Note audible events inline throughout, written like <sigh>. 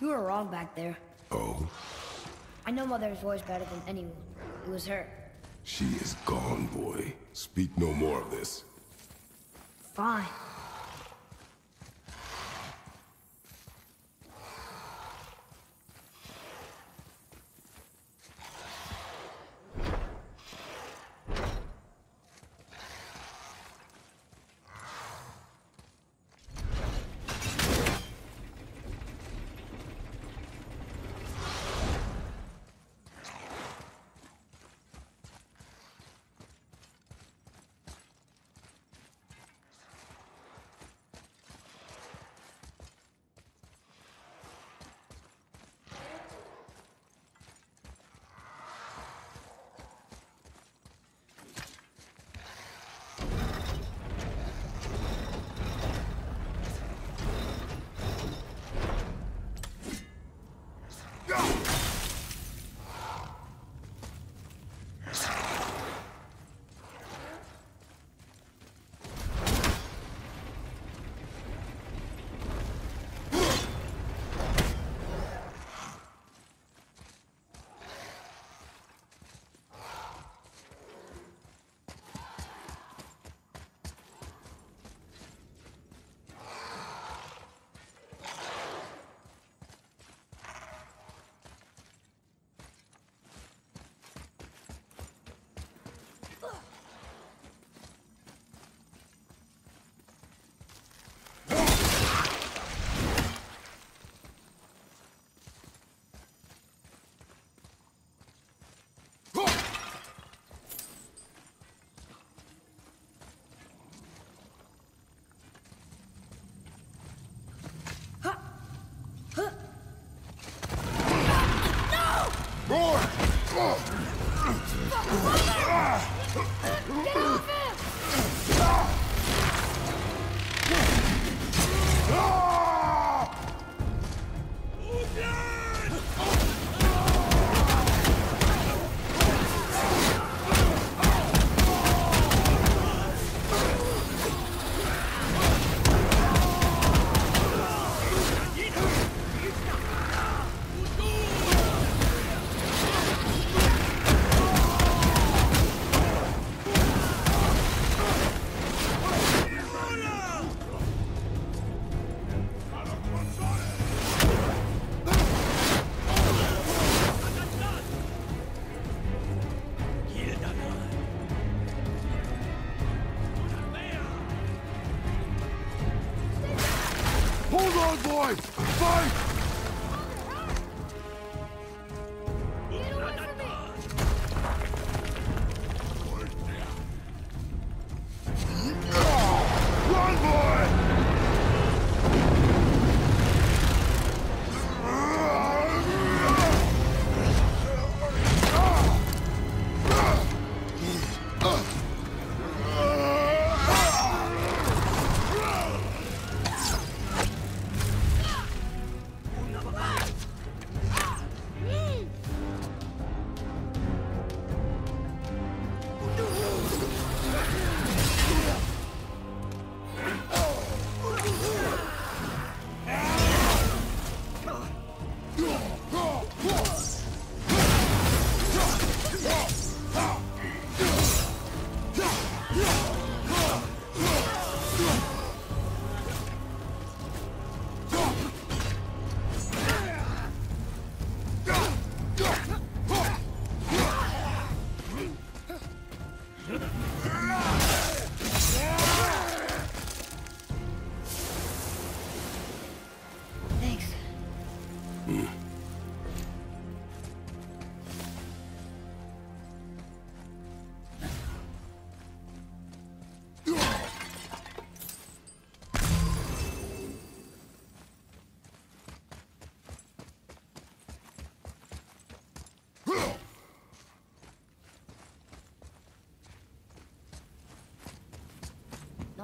You were wrong back there. Oh? I know Mother's voice better than anyone. It was her. She is gone, boy. Speak no more of this. Fine. Hold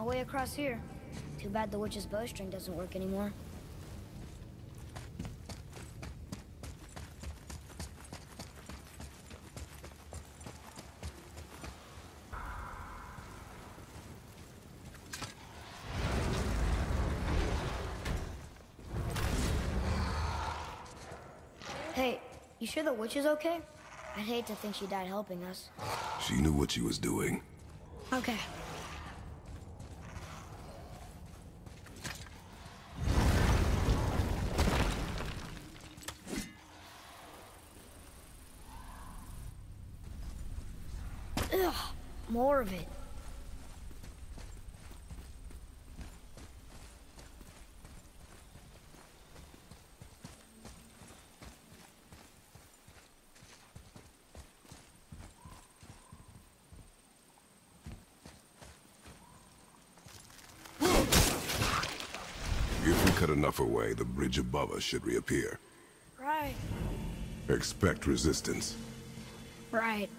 My way across here. Too bad the witch's bowstring doesn't work anymore. Hey, you sure the witch is okay? I'd hate to think she died helping us. She knew what she was doing. Okay, cut enough away, the bridge above us should reappear. Right. Expect resistance. Right.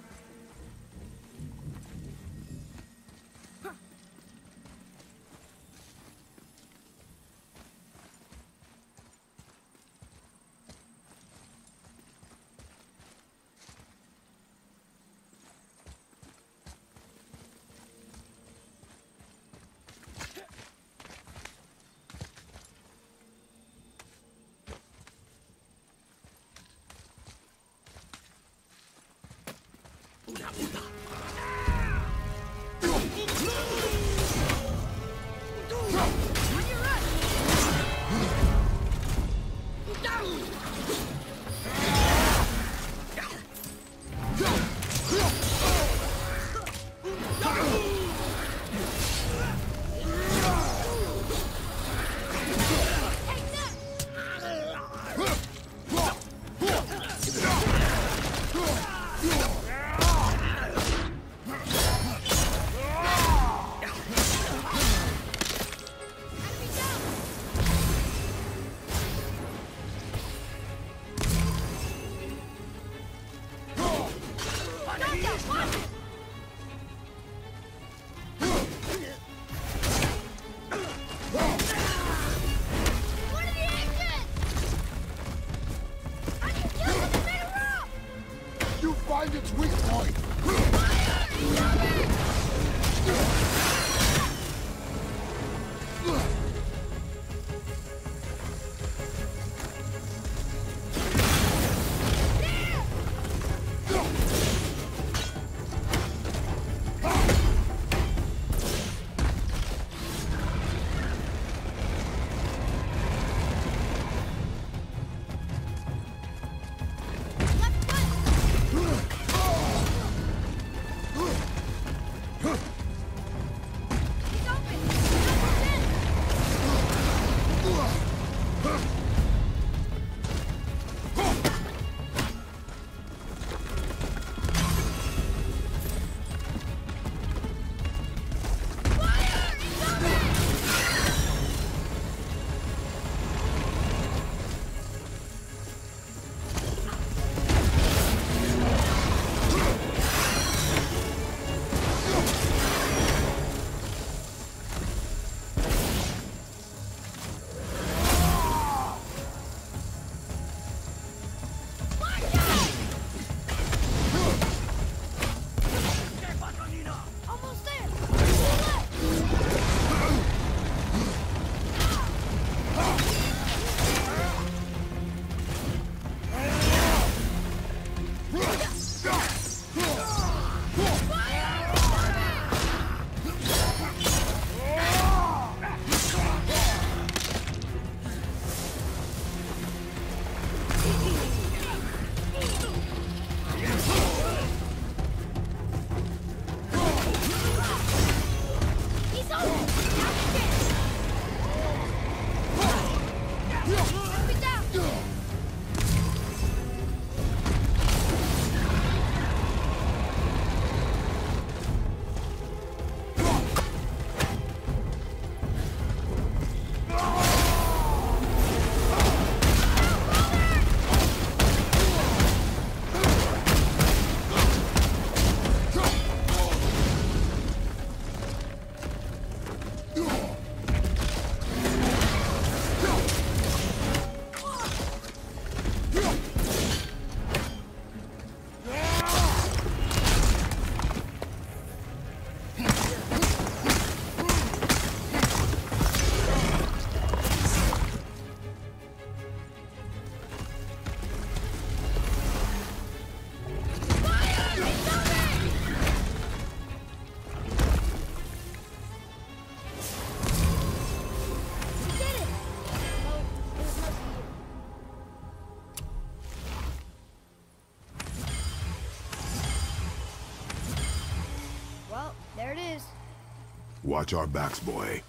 Watch our backs, boy.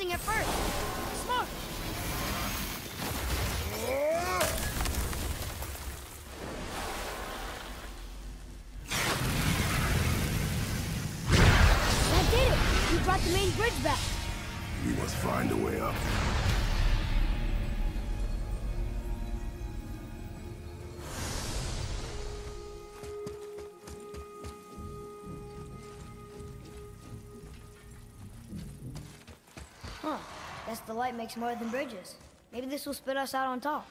Freezing at first. Smart. That did it. You brought the main bridge back. We must find a way up. The light makes more than bridges. Maybe this will spit us out on top.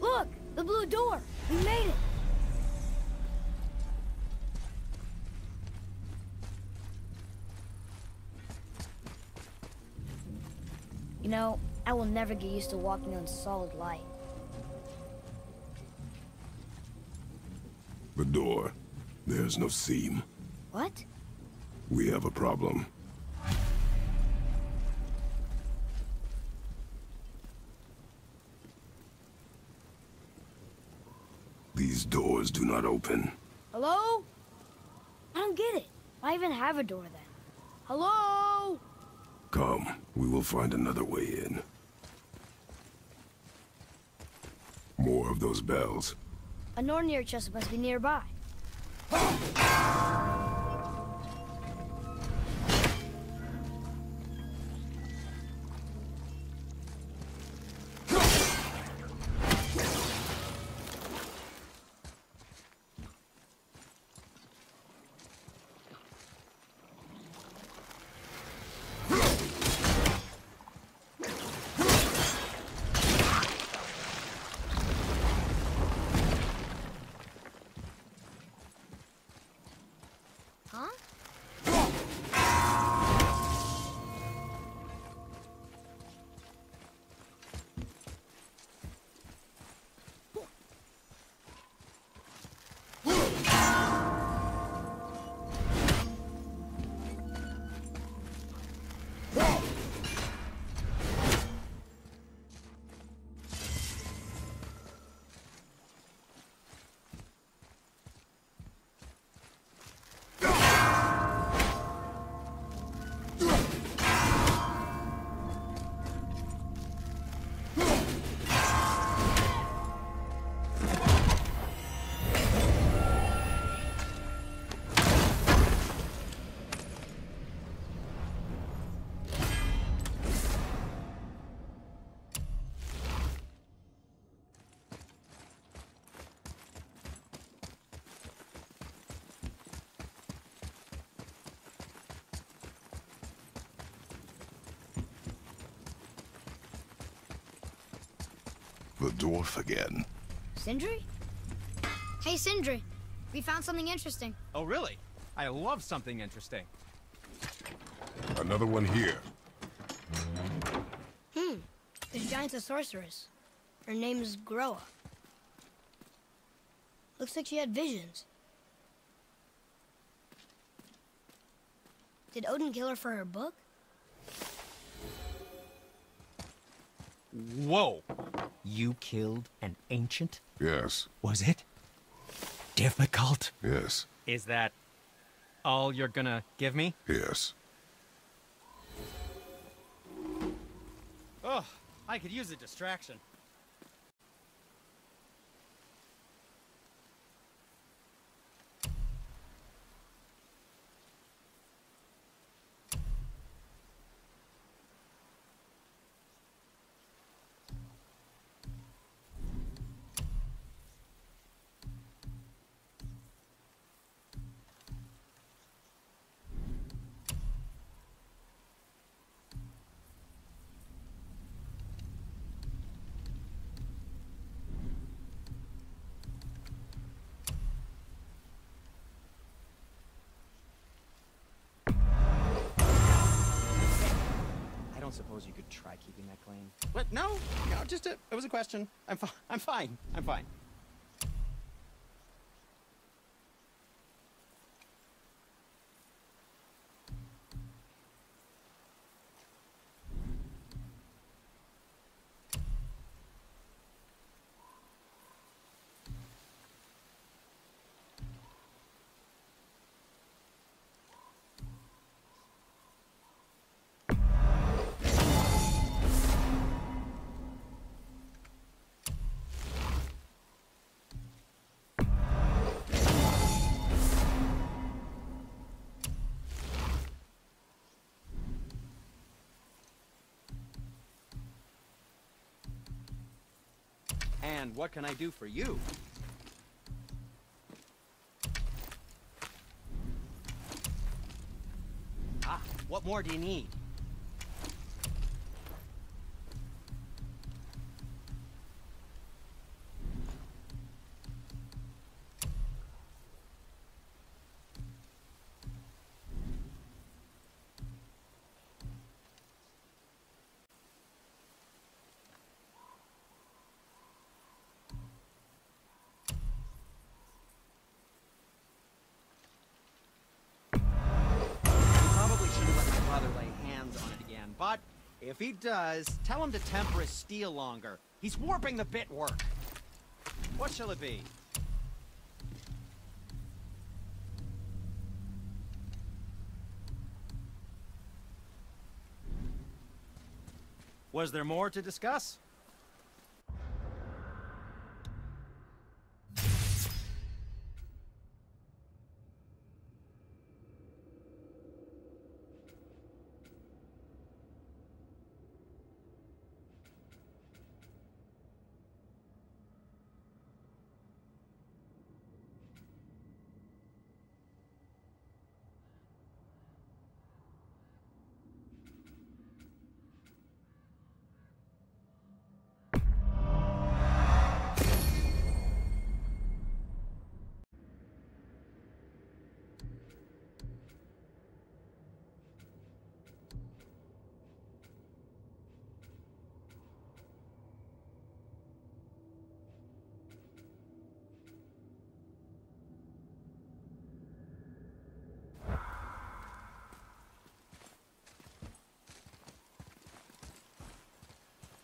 Look! The blue door! We made it! You know, I will never get used to walking on solid light. The door. There's no seam. What? We have a problem. These doors do not open. Hello? I don't get it. Why even have a door then? Hello? Come, we will find another way in. More of those bells. A Nornir chest must be nearby. <gasps> Ah! The dwarf again. Sindri? Hey, Sindri. We found something interesting. Oh, really? I love something interesting. Another one here. Hmm. This giant's a sorceress. Her name is Groa. Looks like she had visions. Did Odin kill her for her book? Whoa! You killed an ancient? Yes, Was it difficult? yes, Is that all you're gonna give me? yes. Ugh, I could use a distraction. Don't suppose you could try keeping that clean. What? No, no, just a, it was a question. I'm fine. I'm fine. I'm fine. And what can I do for you? Ah, what more do you need? But if he does, tell him to temper his steel longer. He's warping the bit work. What shall it be? Was there more to discuss?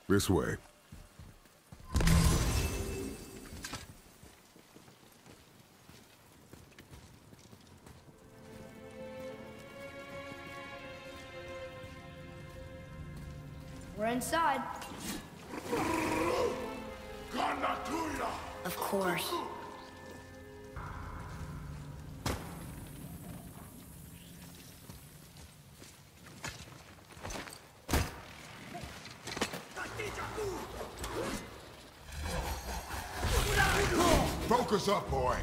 This way. We're inside. Of course. Focus up, boy!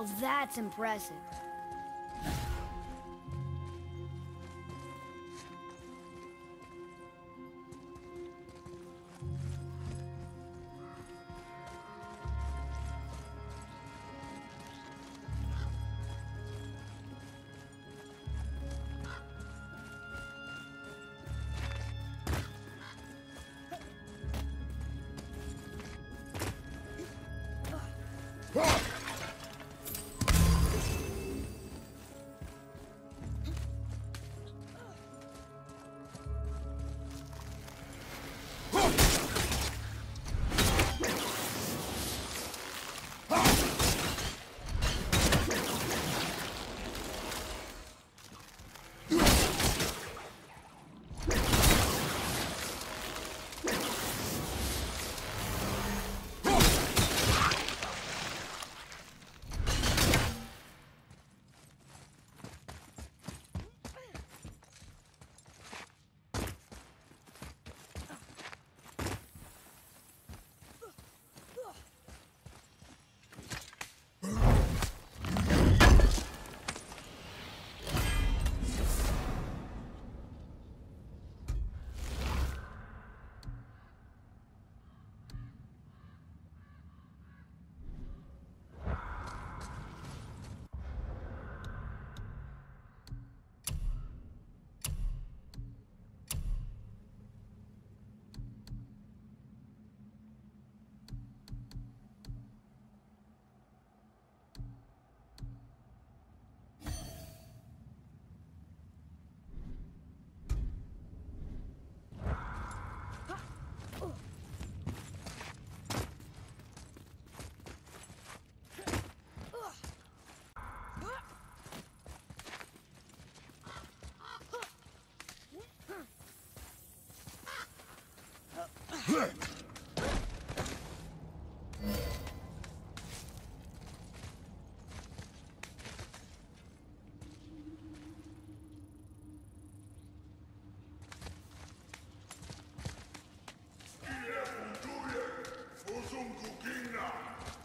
Now that's impressive.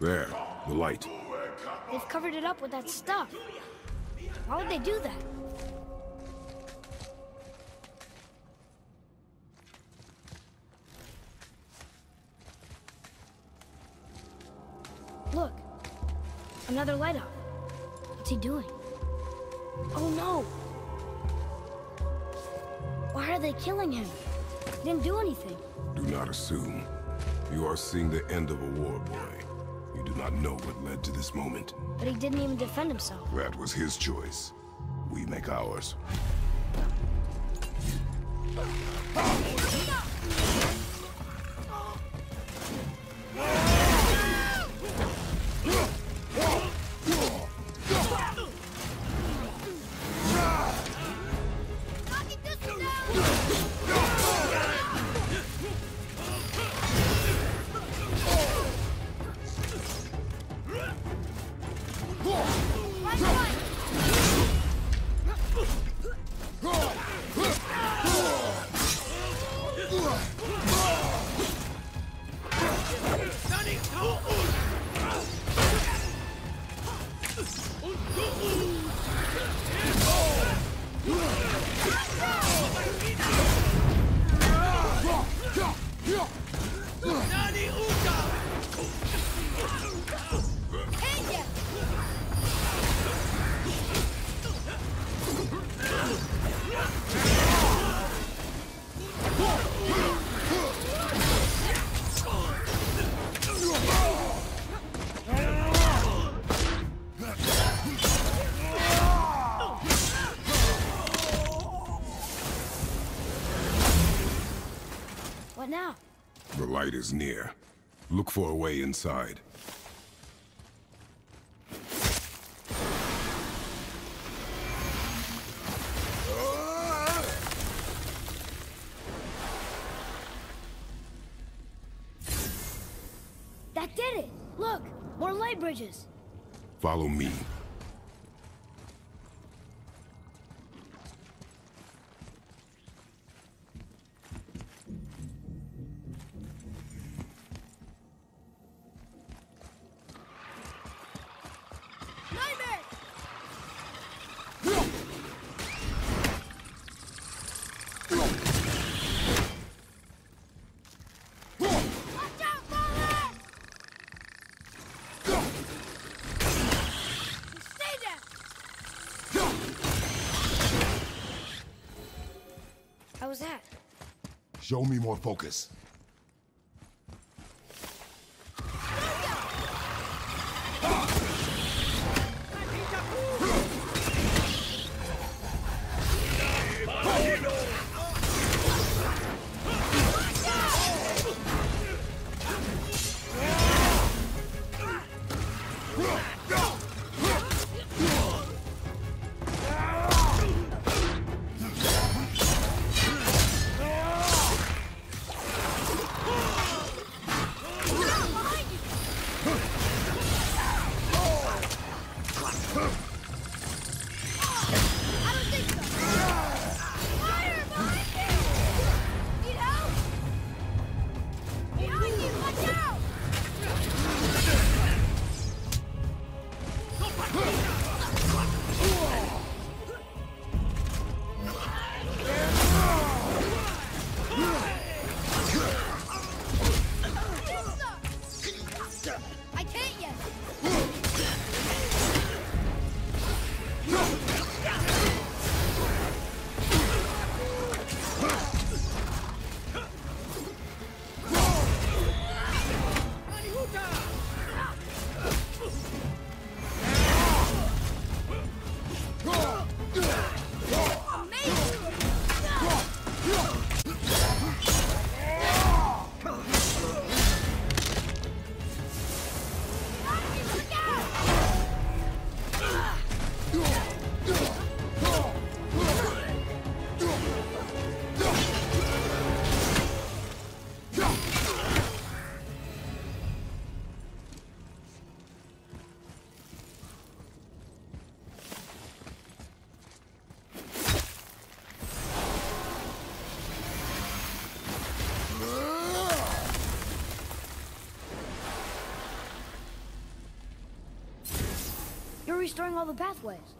There, the light. They've covered it up with that stuff. Why would they do that? Another light up. What's he doing? Oh no! Why are they killing him? He didn't do anything. Do not assume. You are seeing the end of a war, boy. You do not know what led to this moment. But he didn't even defend himself. That was his choice. We make ours. The light is near. Look for a way inside. How was that? Show me more focus. You're all the pathways.